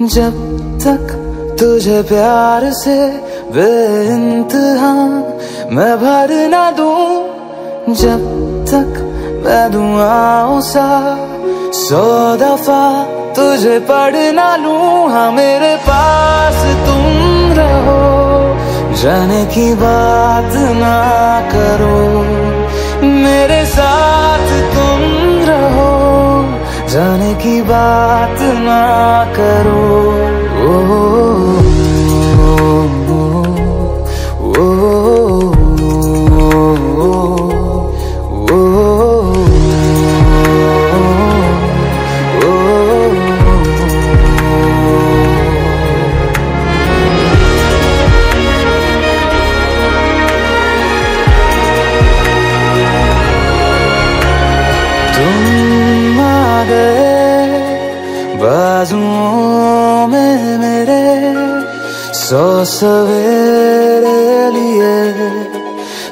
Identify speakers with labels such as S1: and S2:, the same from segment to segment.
S1: जब तक तुझे प्यार से बेइंतहा मैं भर ना दूँ, जब तक मैं दुआओं सा सौ दफ़ा तुझे पढ़ ना लूँ। हाँ मेरे पास तुम रहो, जाने की बात ना करो। मेरे की बात ना करो। बाजुओं में मेरे सौ सवेरे लिए,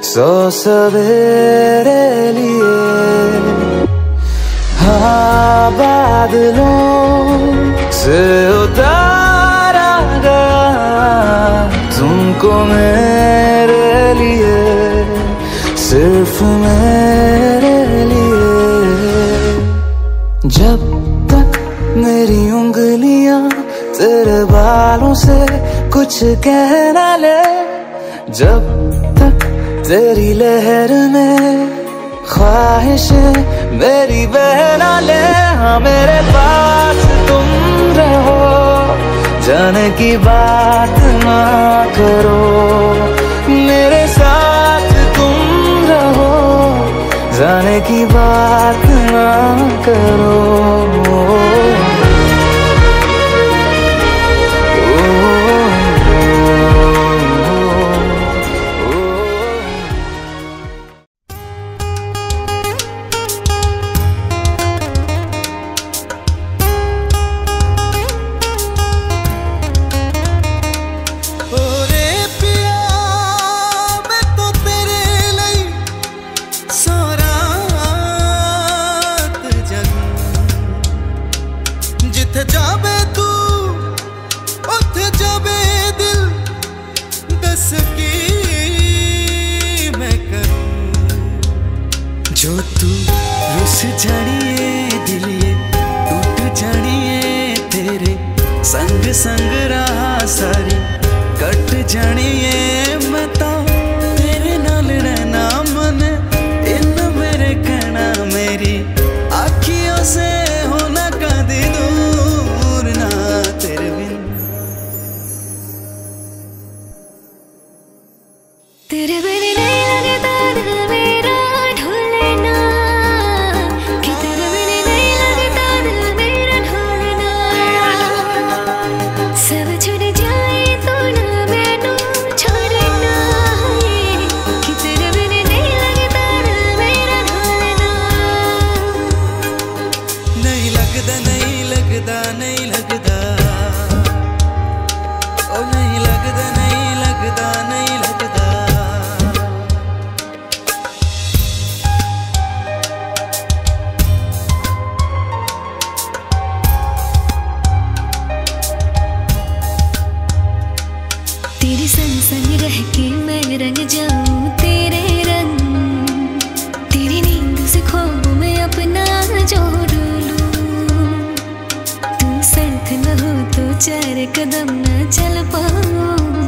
S1: सौ सवेरे लिए। हाँ बादलों से उतारा गया तुमको मेरे लिए, सिर्फ़ मेरे लिए। जब तक मेरी उंगलियाँ तेरे बालों से कुछ कहना ले। जब तक तेरी लहर में ख्वाहिश मेरी बहना ले। हाँ मेरे पास तुम रहो, जाने की बात ना करो। मेरे साथ तुम रहो, जाने की बात ना करो।
S2: ਜਿੱਥੇ ਜਾਵੇ ਤੂੰ ਉੱਥੇ ਜਾਵੇ ਦਿਲ ਦੱਸ ਕੀ ਮੈਂ ਕਰੂੰ जो तू रुस जानिए दिलिए टूट जानिए तेरे संग संग रहा सारी कट जानिए मैं तो तेरे नाल रहना मन इन मेरे कहना मेरी आखियों से could have need? तेरी
S3: नींद से ख्वाब में अपना जोड़ लूँ। तू साथ न हो तो चार कदम न चल पाऊँ।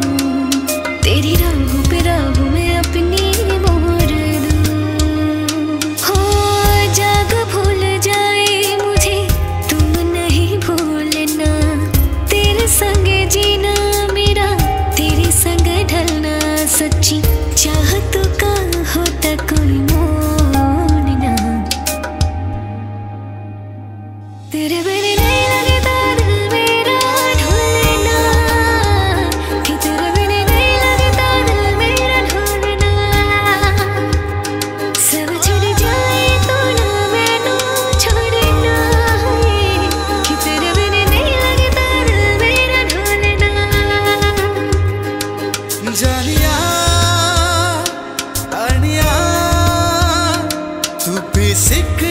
S2: सिख